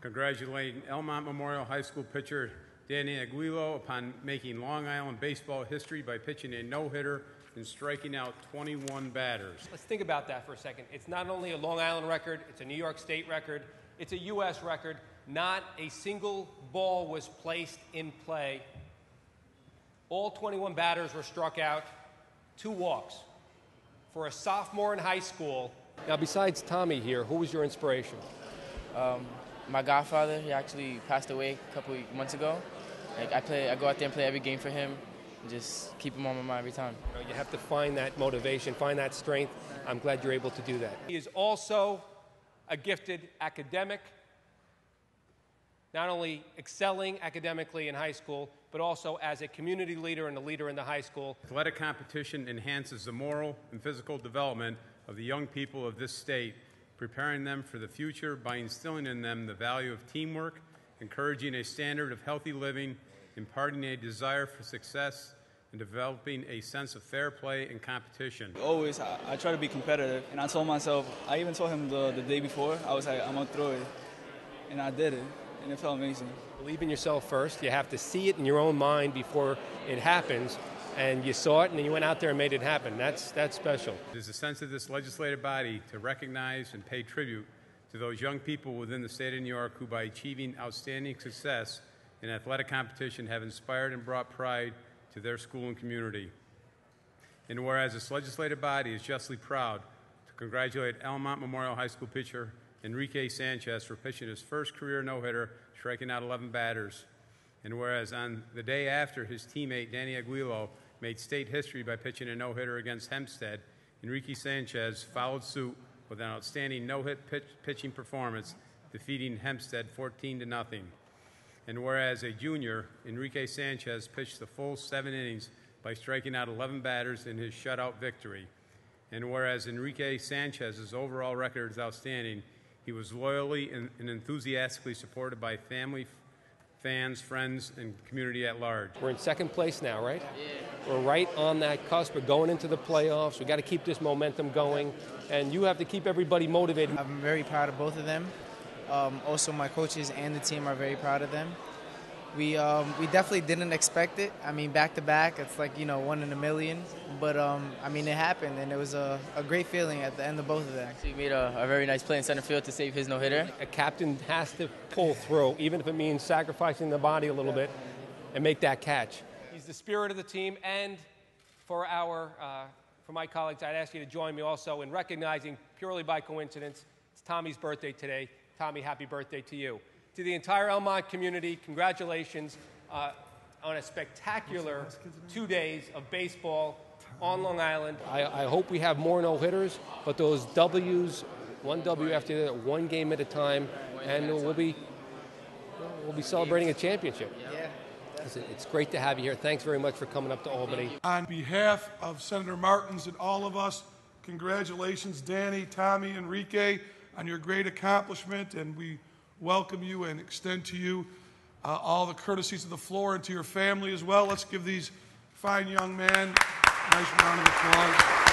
congratulating Elmont Memorial High School pitcher Danny Aguilo upon making Long Island baseball history by pitching a no-hitter and striking out 21 batters. Let's think about that for a second. It's not only a Long Island record, it's a New York State record, it's a U.S. record. Not a single ball was placed in play. All 21 batters were struck out, two walks. For a sophomore in high school. Now, besides Tommy here, who was your inspiration? Um, my godfather, he actually passed away a couple of months ago. Like I play, I go out there and play every game for him, and just keep him on my mind every time. You, you have to find that motivation, find that strength. I'm glad you're able to do that. He is also a gifted academic, not only excelling academically in high school, but also as a community leader and a leader in the high school. Athletic competition enhances the moral and physical development of the young people of this state, preparing them for the future by instilling in them the value of teamwork, encouraging a standard of healthy living, imparting a desire for success, and developing a sense of fair play and competition. Always, I, I try to be competitive, and I told myself, I even told him the, the day before, I was like, I'm gonna throw it, and I did it, and it felt amazing. Believe in yourself first. You have to see it in your own mind before it happens. And you saw it, and then you went out there and made it happen. That's, that's special. It is the sense of this legislative body to recognize and pay tribute to those young people within the state of New York who, by achieving outstanding success in athletic competition, have inspired and brought pride to their school and community. And whereas this legislative body is justly proud to congratulate Elmont Memorial High School pitcher Enrique Sanchez for pitching his first career no hitter, striking out 11 batters. And whereas on the day after his teammate Danny Aguilo made state history by pitching a no hitter against Hempstead, Enrique Sanchez followed suit with an outstanding no hit pitch, pitching performance, defeating Hempstead 14 to nothing. And whereas a junior, Enrique Sanchez pitched the full seven innings by striking out 11 batters in his shutout victory. And whereas Enrique Sanchez's overall record is outstanding, he was loyally and, and enthusiastically supported by family, fans, friends, and community at large. We're in second place now, right? Yeah. We're right on that cusp. We're going into the playoffs. We got to keep this momentum going, and you have to keep everybody motivated. I'm very proud of both of them. Um, also, my coaches and the team are very proud of them. We um, we definitely didn't expect it. I mean, back to back, it's like you know one in a million. But um, I mean, it happened, and it was a, a great feeling at the end of both of them. He made a, a very nice play in center field to save his no hitter. A captain has to pull through, even if it means sacrificing the body a little bit, and make that catch. He's the spirit of the team, and for our uh, for my colleagues, I'd ask you to join me also in recognizing, purely by coincidence, it's Tommy's birthday today. Tommy, happy birthday to you to the entire Elmont community, congratulations uh, on a spectacular two days of baseball on Long Island. I, I hope we have more no hitters, but those W's, one W after the other, one game at a time, and we'll be we'll be celebrating a championship. It's great to have you here. Thanks very much for coming up to Albany. On behalf of Senator Martins and all of us, congratulations, Danny, Tommy, Enrique, on your great accomplishment, and we welcome you and extend to you uh, all the courtesies of the floor and to your family as well. Let's give these fine young men a nice round of applause.